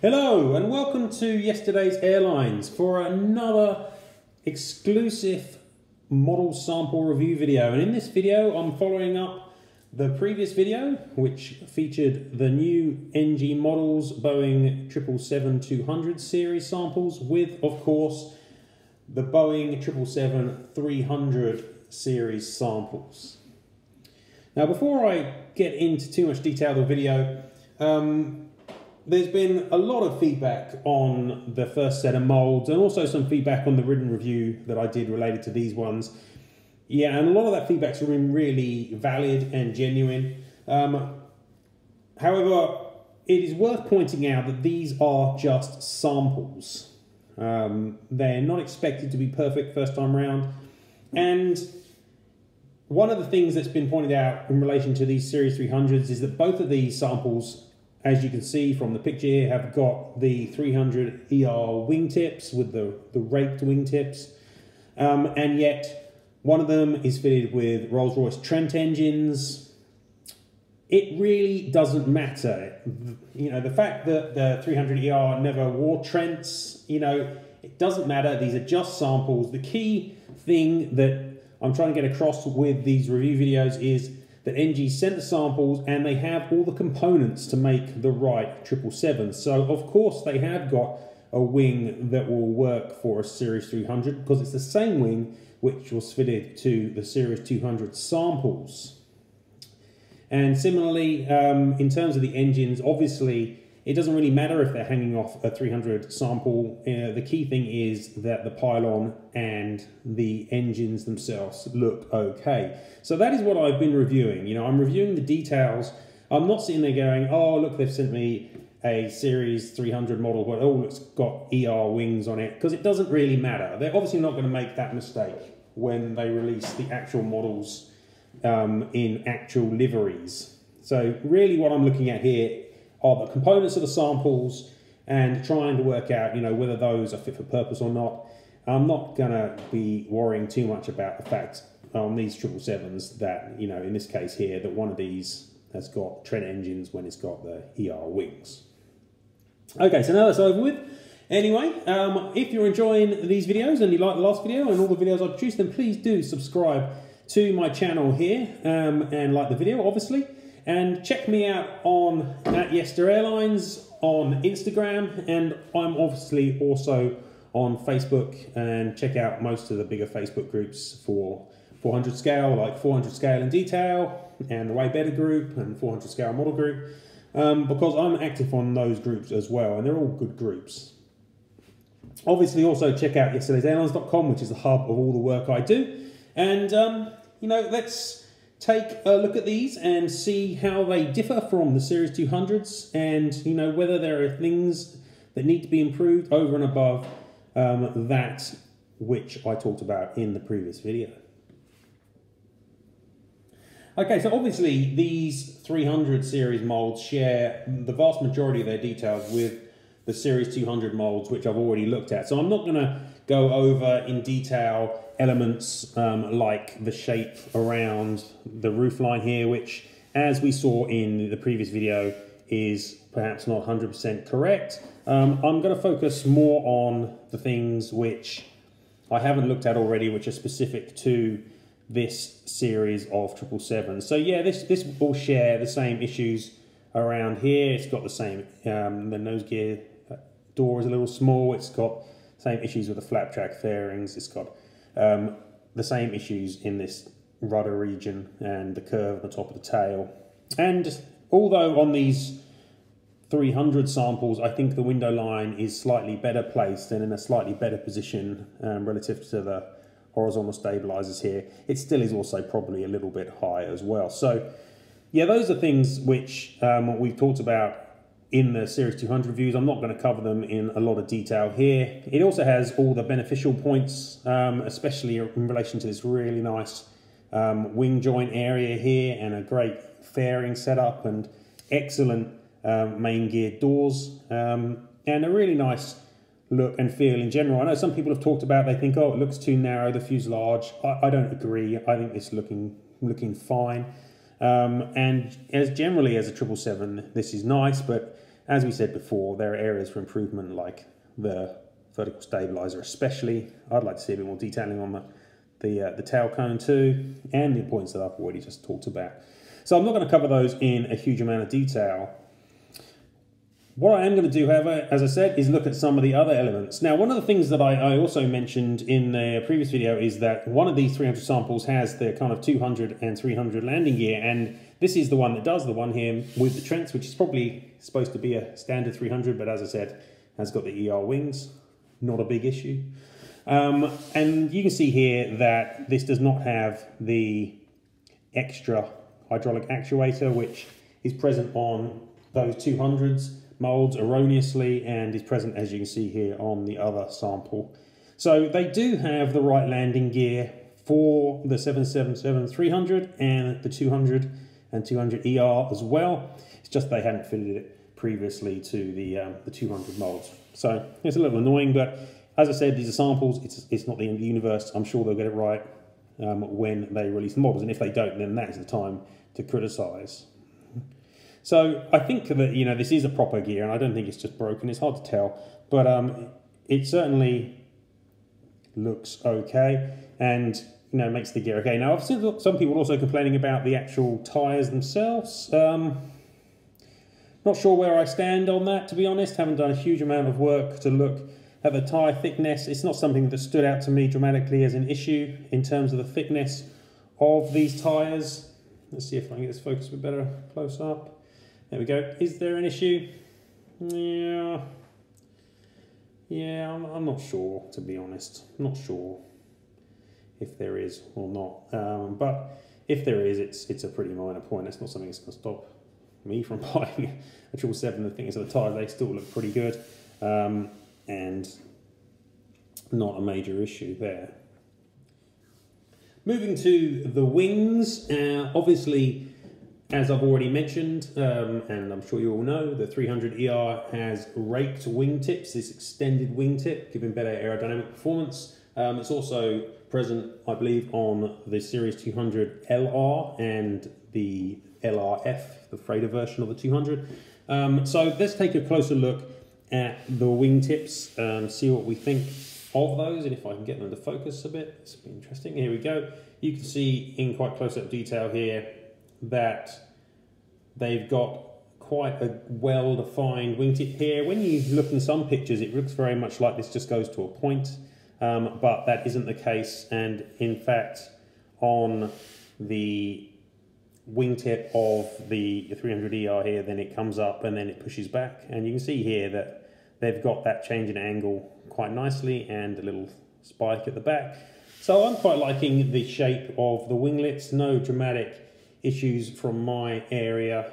Hello and welcome to yesterday's airlines for another exclusive model sample review video. And in this video, I'm following up the previous video, which featured the new NG models Boeing 777-200 series samples with, of course, the Boeing 777-300 series samples. Now, before I get into too much detail of the video, um, there's been a lot of feedback on the first set of molds and also some feedback on the written review that I did related to these ones. Yeah, and a lot of that feedback's been really valid and genuine. Um, however, it is worth pointing out that these are just samples. Um, they're not expected to be perfect first time round. And one of the things that's been pointed out in relation to these Series 300s is that both of these samples as you can see from the picture here, have got the 300 ER wingtips with the, the raked wingtips. Um, and yet, one of them is fitted with Rolls-Royce Trent engines. It really doesn't matter. You know, the fact that the 300 ER never wore Trents, you know, it doesn't matter. These are just samples. The key thing that I'm trying to get across with these review videos is NG sent the samples and they have all the components to make the right 777. So of course they have got a wing that will work for a Series 300 because it's the same wing which was fitted to the Series 200 samples. And similarly, um, in terms of the engines, obviously it doesn't really matter if they're hanging off a 300 sample. Uh, the key thing is that the pylon and the engines themselves look okay. So that is what I've been reviewing. You know, I'm reviewing the details. I'm not sitting there going, oh, look, they've sent me a Series 300 model, but oh, it's got ER wings on it, because it doesn't really matter. They're obviously not going to make that mistake when they release the actual models um, in actual liveries. So really what I'm looking at here are the components of the samples and trying to work out, you know, whether those are fit for purpose or not. I'm not going to be worrying too much about the fact on these triple sevens that, you know, in this case here, that one of these has got Trent engines when it's got the ER wings. Okay, so now that's over with. Anyway, um, if you're enjoying these videos and you like the last video and all the videos I produced, then please do subscribe to my channel here um, and like the video, obviously. And check me out on at Yester Airlines on Instagram, and I'm obviously also on Facebook. And check out most of the bigger Facebook groups for 400 scale, like 400 scale in detail, and the Way Better group, and 400 scale model group, um, because I'm active on those groups as well, and they're all good groups. Obviously, also check out yesterdaysairlines.com, which is the hub of all the work I do. And, um, you know, let's take a look at these and see how they differ from the Series 200s and you know whether there are things that need to be improved over and above um, that which I talked about in the previous video. Okay, so obviously these 300 series molds share the vast majority of their details with the Series 200 molds, which I've already looked at. So I'm not going to go over in detail elements um, like the shape around the roof line here, which as we saw in the previous video is perhaps not 100% correct. Um, I'm going to focus more on the things which I haven't looked at already, which are specific to this series of 777. So yeah, this, this will share the same issues around here. It's got the same, um, the nose gear uh, door is a little small. It's got same issues with the flap jack fairings. It's got um, the same issues in this rudder region and the curve at the top of the tail. And although on these 300 samples, I think the window line is slightly better placed and in a slightly better position um, relative to the horizontal stabilizers here. It still is also probably a little bit high as well. So yeah, those are things which um, we've talked about in the Series 200 reviews. I'm not going to cover them in a lot of detail here. It also has all the beneficial points, um, especially in relation to this really nice um, wing joint area here and a great fairing setup and excellent um, main gear doors um, and a really nice look and feel in general. I know some people have talked about, they think, oh, it looks too narrow, the fuselage. I, I don't agree. I think it's looking, looking fine. Um, and as generally as a 777, this is nice, but as we said before, there are areas for improvement like the vertical stabilizer especially. I'd like to see a bit more detailing on the, the, uh, the tail cone too, and the points that I've already just talked about. So I'm not going to cover those in a huge amount of detail. What I am going to do, however, as I said, is look at some of the other elements. Now, one of the things that I, I also mentioned in a previous video is that one of these 300 samples has the kind of 200 and 300 landing gear, and this is the one that does, the one here with the Trents, which is probably supposed to be a standard 300, but as I said, has got the ER wings, not a big issue. Um, and you can see here that this does not have the extra hydraulic actuator, which is present on those 200s molds erroneously and is present, as you can see here, on the other sample. So they do have the right landing gear for the 777-300 and the 200 and 200 ER as well. It's just they hadn't fitted it previously to the, um, the 200 molds. So it's a little annoying, but as I said, these are samples. It's, it's not the end of the universe. I'm sure they'll get it right um, when they release the models. And if they don't, then that is the time to criticize. So I think that you know this is a proper gear, and I don't think it's just broken. It's hard to tell, but um, it certainly looks okay, and you know makes the gear okay. Now I've seen some people also complaining about the actual tires themselves. Um, not sure where I stand on that, to be honest. Haven't done a huge amount of work to look at the tyre thickness. It's not something that stood out to me dramatically as an issue in terms of the thickness of these tyres. Let's see if I can get this focus a bit better close up. There we go. Is there an issue? Yeah. Yeah, I'm, I'm not sure, to be honest. Not sure if there is or not. Um, but if there is, it's it's a pretty minor point. It's not something that's going to stop me from buying a triple seven. The thing is, at the tyres they still look pretty good, um, and not a major issue there. Moving to the wings, uh, obviously as I've already mentioned, um, and I'm sure you all know, the 300 ER has raked wingtips, this extended wingtip, giving better aerodynamic performance. Um, it's also present, I believe, on the Series 200 LR and the LRF, the freighter version of the 200. Um, so let's take a closer look at the wingtips, um, see what we think of those, and if I can get them to focus a bit, it's be interesting. Here we go. You can see in quite close-up detail here that they've got quite a well-defined wingtip here. When you look in some pictures, it looks very much like this just goes to a point, um, but that isn't the case. And in fact, on the wingtip of the 300ER here, then it comes up and then it pushes back. And you can see here that they've got that change in angle quite nicely and a little spike at the back. So I'm quite liking the shape of the winglets, no dramatic issues from my area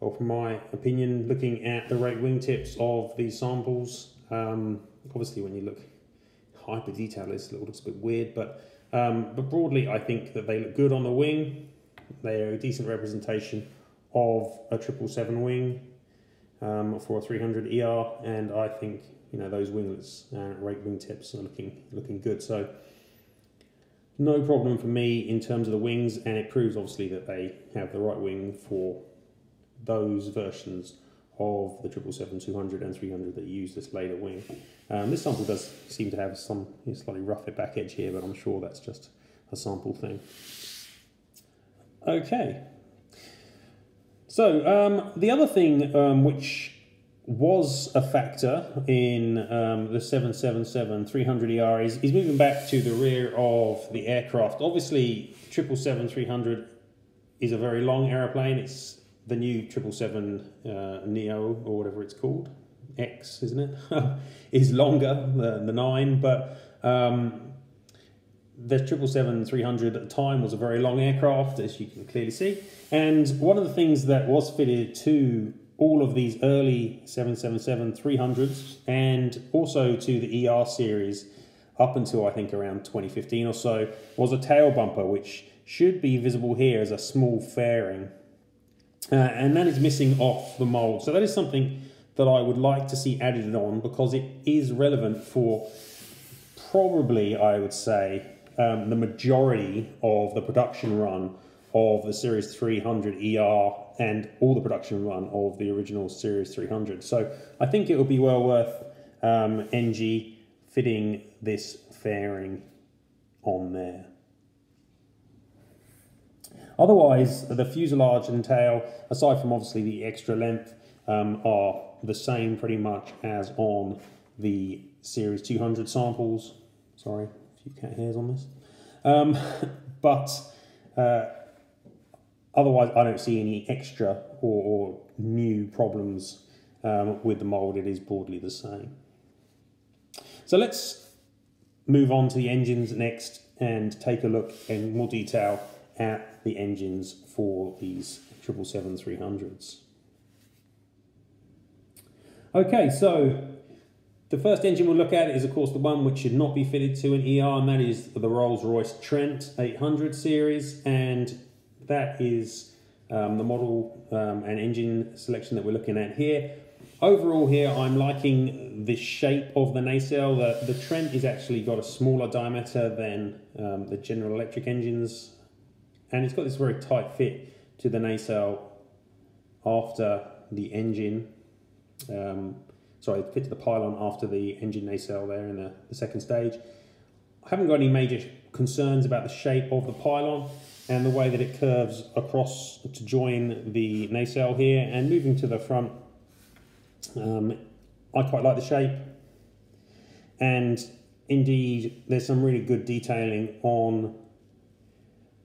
or from my opinion looking at the raked wingtips of these samples. Um, obviously when you look hyper detail it looks a bit weird but um, but broadly I think that they look good on the wing. They are a decent representation of a 777 wing um, for a 300 ER and I think you know those winglets uh, raked wingtips are looking looking good so no problem for me in terms of the wings, and it proves obviously that they have the right wing for those versions of the 777 200 and 300 that use this later wing. Um, this sample does seem to have some slightly rougher back edge here, but I'm sure that's just a sample thing. Okay. So um, the other thing um, which was a factor in um, the 777 300ER is, is moving back to the rear of the aircraft. Obviously, 777 300 is a very long aeroplane. It's the new 777 uh, Neo or whatever it's called. X, isn't it? is longer than the 9, but um, the 777 300 at the time was a very long aircraft, as you can clearly see. And one of the things that was fitted to all of these early 777 300s and also to the ER series up until I think around 2015 or so was a tail bumper which should be visible here as a small fairing uh, and that is missing off the mold so that is something that I would like to see added on because it is relevant for probably I would say um, the majority of the production run of the Series 300 ER and all the production run of the original Series 300. So I think it would be well worth um, NG fitting this fairing on there. Otherwise, the fuselage and tail, aside from obviously the extra length, um, are the same pretty much as on the Series 200 samples. Sorry, a few cat hairs on this. Um, but uh, otherwise, I don't see any extra or, or new problems um, with the mould. It is broadly the same. So let's move on to the engines next and take a look in more detail at the engines for these 777-300s. Okay, so the first engine we'll look at is, of course, the one which should not be fitted to an ER, and that is the Rolls-Royce Trent 800 series, and that is um, the model um, and engine selection that we're looking at here. Overall here, I'm liking the shape of the nacelle. The, the Trent is actually got a smaller diameter than um, the General Electric engines and it's got this very tight fit to the nacelle after the engine. Um, sorry, fit to the pylon after the engine nacelle there in the, the second stage. I haven't got any major concerns about the shape of the pylon and the way that it curves across to join the nacelle here and moving to the front um, I quite like the shape and indeed there's some really good detailing on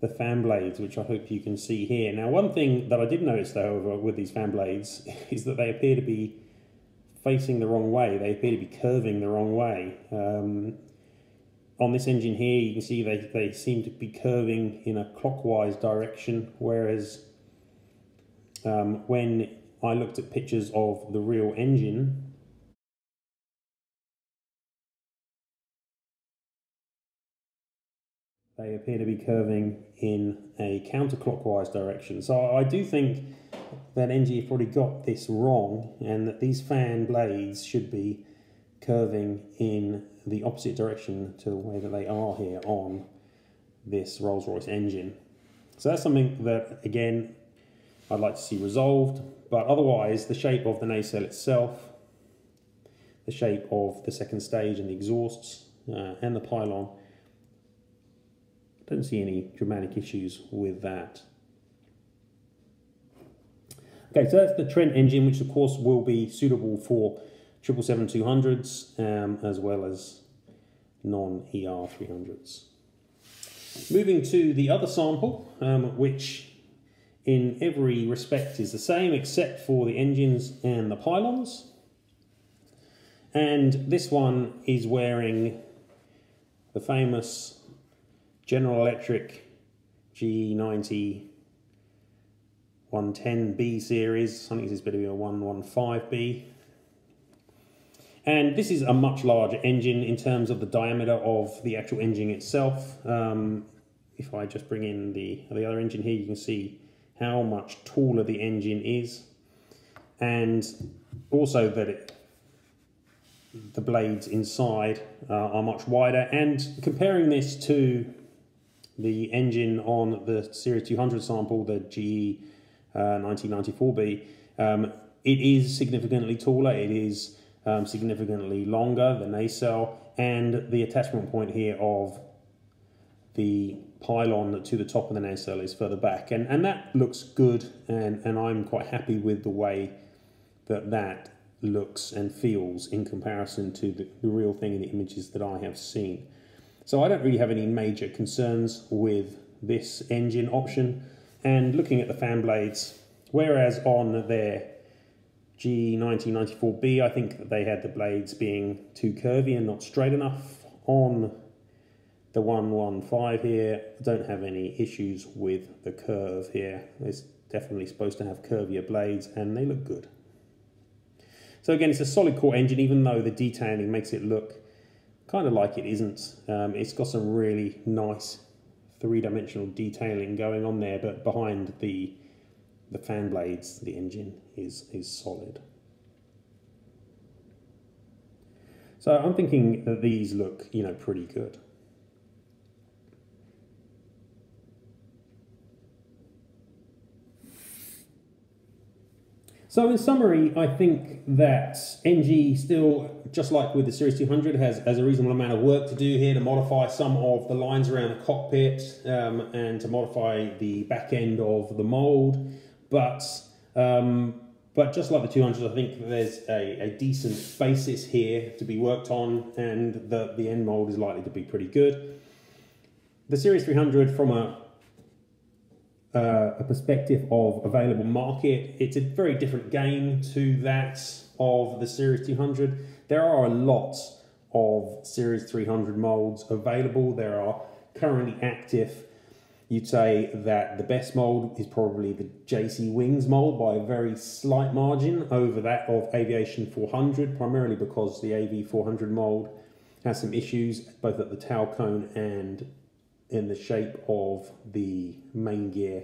the fan blades, which I hope you can see here. Now, one thing that I did notice, however, with these fan blades is that they appear to be facing the wrong way. They appear to be curving the wrong way. Um, on this engine here, you can see they, they seem to be curving in a clockwise direction, whereas um, when I looked at pictures of the real engine, they appear to be curving in a counterclockwise direction. So I do think that NG probably got this wrong and that these fan blades should be curving in the opposite direction to the way that they are here on this Rolls-Royce engine. So that's something that, again, I'd like to see resolved, but otherwise the shape of the nacelle itself, the shape of the second stage and the exhausts uh, and the pylon don't see any dramatic issues with that. Okay, so that's the Trent engine, which of course will be suitable for 777-200s um, as well as non-ER 300s. Moving to the other sample, um, which in every respect is the same except for the engines and the pylons. And this one is wearing the famous General Electric GE90 110B series. I think this is to be a 115B. And this is a much larger engine in terms of the diameter of the actual engine itself. Um, if I just bring in the, the other engine here, you can see how much taller the engine is. And also that it, the blades inside uh, are much wider. And comparing this to the engine on the Series 200 sample, the GE uh, 90-94B, um, it is significantly taller, it is um, significantly longer, the nacelle, and the attachment point here of the pylon to the top of the nacelle is further back. And, and that looks good, and, and I'm quite happy with the way that that looks and feels in comparison to the, the real thing in the images that I have seen. So I don't really have any major concerns with this engine option. And looking at the fan blades, whereas on their GE90-94B, I think that they had the blades being too curvy and not straight enough. On the 115 here, I don't have any issues with the curve here. It's definitely supposed to have curvier blades and they look good. So again, it's a solid core engine, even though the detailing makes it look kind of like it isn't. Um, it's got some really nice three-dimensional detailing going on there, but behind the the fan blades, the engine is is solid. So I'm thinking that these look, you know, pretty good. So in summary, I think that NG still, just like with the Series 200, has, has a reasonable amount of work to do here to modify some of the lines around the cockpit um, and to modify the back end of the mold. But um, but just like the 200, I think there's a, a decent basis here to be worked on, and the, the end mold is likely to be pretty good. The Series 300, from a uh, a perspective of available market, it's a very different game to that of the Series 200. There are a lot of Series 300 molds available. There are currently active. You'd say that the best mold is probably the JC Wings mold by a very slight margin over that of Aviation 400, primarily because the AV 400 mold has some issues both at the tail cone and in the shape of the main gear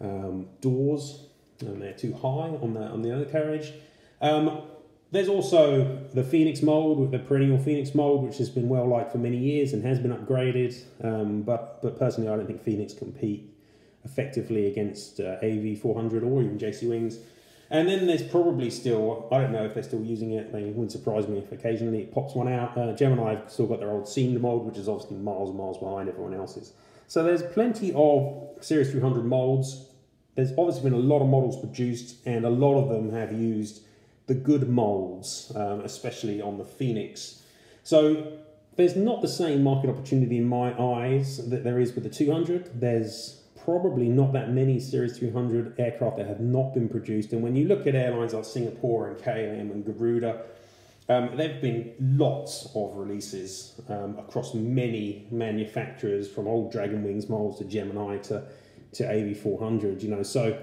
um, doors, and they're too high on the on the undercarriage. Um, there's also the Phoenix mold, with the perennial Phoenix mold, which has been well liked for many years and has been upgraded. Um, but but personally, I don't think Phoenix compete effectively against uh, AV 400 or even JC Wings. And then there's probably still, I don't know if they're still using it, they wouldn't surprise me if occasionally it pops one out. Uh, Gemini have still got their old seamed mold, which is obviously miles and miles behind everyone else's. So there's plenty of Series 300 molds. There's obviously been a lot of models produced, and a lot of them have used the good molds, um, especially on the Phoenix. So there's not the same market opportunity in my eyes that there is with the 200. There's probably not that many Series 300 aircraft that have not been produced. And when you look at airlines like Singapore and KLM and Garuda, um, there have been lots of releases um, across many manufacturers, from old Dragon Wings molds to Gemini to, to AV400, you know. So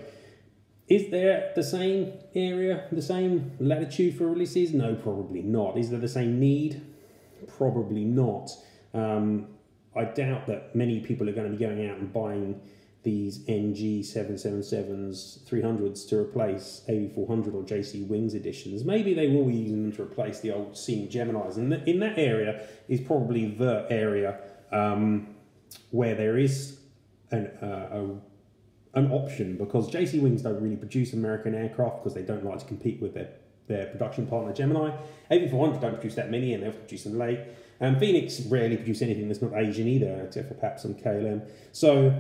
is there the same area, the same latitude for releases? No, probably not. Is there the same need? Probably not. Um, I doubt that many people are going to be going out and buying these NG 777s, 300s to replace AV400 or JC Wings editions. Maybe they will be using them to replace the old Seam Geminis. And in that area is probably the area um, where there is an, uh, a, an option because JC Wings don't really produce American aircraft because they don't like to compete with their, their production partner Gemini. AV400 don't produce that many and they'll produce them late. And Phoenix rarely produce anything that's not Asian either, except for perhaps some KLM. So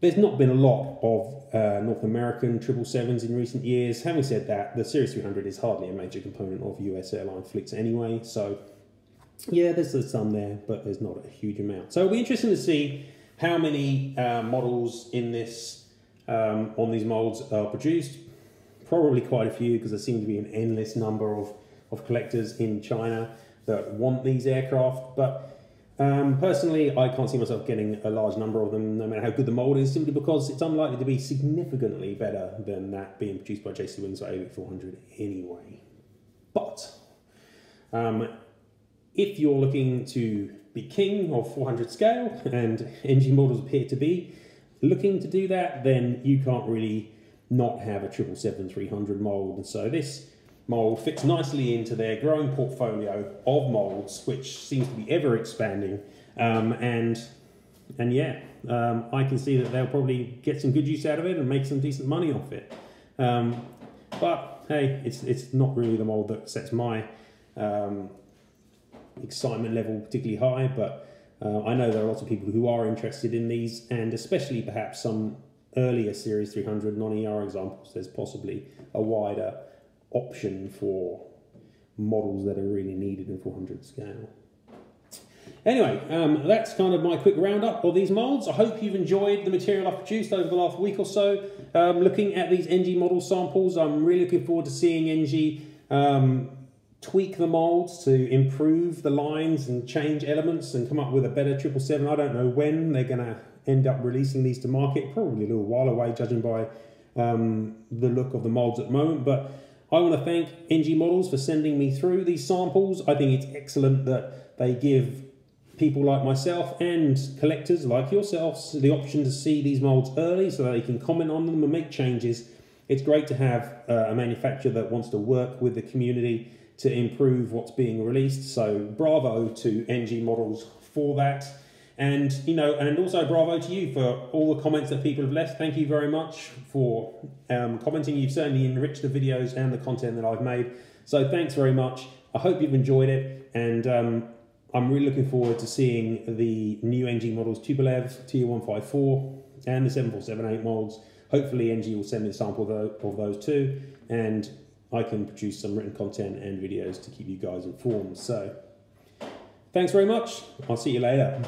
there's not been a lot of uh, North American 777s in recent years. Having said that, the Series 300 is hardly a major component of US airline fleets anyway. So, yeah, there's some there, but there's not a huge amount. So it'll be interesting to see how many uh, models in this um, on these molds are produced. Probably quite a few because there seem to be an endless number of, of collectors in China that want these aircraft. But um, personally, I can't see myself getting a large number of them, no matter how good the mold is, simply because it's unlikely to be significantly better than that being produced by JC Wings or AV400 anyway. But um, if you're looking to be king of 400 scale, and NG models appear to be looking to do that, then you can't really not have a 777-300 mold. And so this mould fits nicely into their growing portfolio of moulds, which seems to be ever expanding. Um, and and yeah, um, I can see that they'll probably get some good use out of it and make some decent money off it. Um, but hey, it's it's not really the mould that sets my um, excitement level particularly high. But uh, I know there are lots of people who are interested in these, and especially perhaps some earlier Series 300 non-ER examples. There's possibly a wider option for models that are really needed in 400 scale. Anyway, um, that's kind of my quick roundup of these molds. I hope you've enjoyed the material I've produced over the last week or so. Um, looking at these NG model samples, I'm really looking forward to seeing NG um, tweak the molds to improve the lines and change elements and come up with a better 777. I don't know when they're going to end up releasing these to market, probably a little while away judging by um, the look of the molds at the moment, but I want to thank NG Models for sending me through these samples. I think it's excellent that they give people like myself and collectors like yourselves the option to see these molds early so that they can comment on them and make changes. It's great to have uh, a manufacturer that wants to work with the community to improve what's being released. So bravo to NG Models for that. And you know, and also bravo to you for all the comments that people have left. Thank you very much for um, commenting. You've certainly enriched the videos and the content that I've made. So thanks very much. I hope you've enjoyed it, and um, I'm really looking forward to seeing the new NG models Tupolev TU154 and the 7478 molds. Hopefully, NG will send me a sample of those too, and I can produce some written content and videos to keep you guys informed. So, thanks very much. I'll see you later.